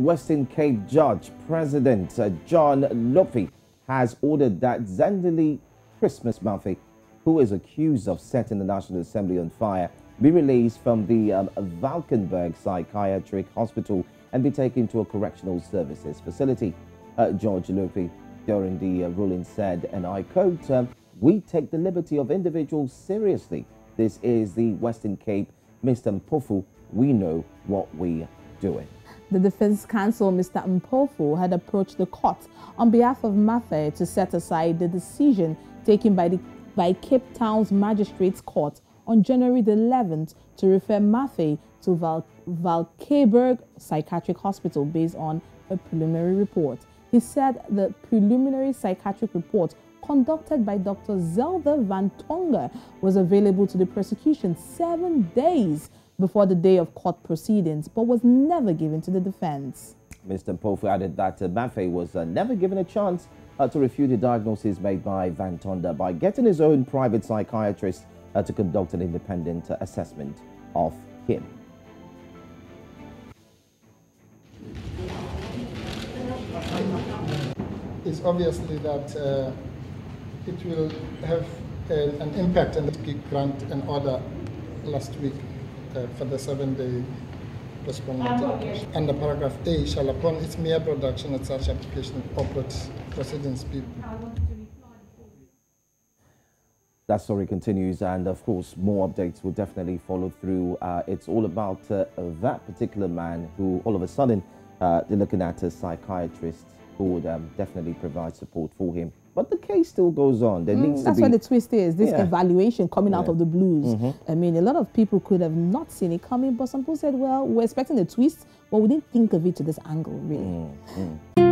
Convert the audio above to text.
Western Cape Judge President uh, John Hlophe has ordered that Zandile Christmas Mafe, who is accused of setting the National Assembly on fire, be released from the um, Valkenberg Psychiatric Hospital and be taken to a correctional services facility. Uh, George Hlophe, during the uh, ruling, said, and I quote, um, We take the liberty of individuals seriously. This is the Western Cape. Mr. Mpofu, we know what we're doing. The Defense Counsel, Mr. Mpofu, had approached the court on behalf of Mafe to set aside the decision taken by, the, by Cape Town's Magistrates Court on January the 11th to refer Mafe to Val, Psychiatric Hospital based on a preliminary report. He said the preliminary psychiatric report conducted by Dr. Zelda Van Tonder was available to the prosecution seven days before the day of court proceedings, but was never given to the defense. Mr. Mpofu added that uh, Mafe was uh, never given a chance uh, to refute the diagnosis made by Van Tonder by getting his own private psychiatrist uh, to conduct an independent uh, assessment of him. It's obviously that uh, it will have an impact on the grant and order last week uh, for the seven-day postponement. Under paragraph A, shall upon its mere production of such application corporate proceedings be that story continues, and of course, more updates will definitely follow through. Uh, it's all about uh, that particular man who, all of a sudden, uh, they're looking at a psychiatrist who would um, definitely provide support for him. But the case still goes on. There mm, needs that's to be. What the twist is. This yeah. evaluation coming yeah. out of the blues. Mm -hmm. I mean, a lot of people could have not seen it coming, but some people said, well, we're expecting a twist, but we didn't think of it to this angle, really. Mm, mm.